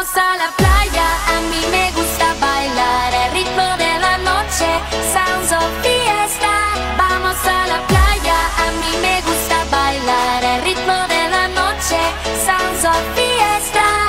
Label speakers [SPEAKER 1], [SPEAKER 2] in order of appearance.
[SPEAKER 1] Vamos a la playa, a mí me gusta bailar el ritmo de la noche, sounds of fiesta. Vamos a la playa, a mí me gusta bailar el ritmo de la noche, sounds of fiesta.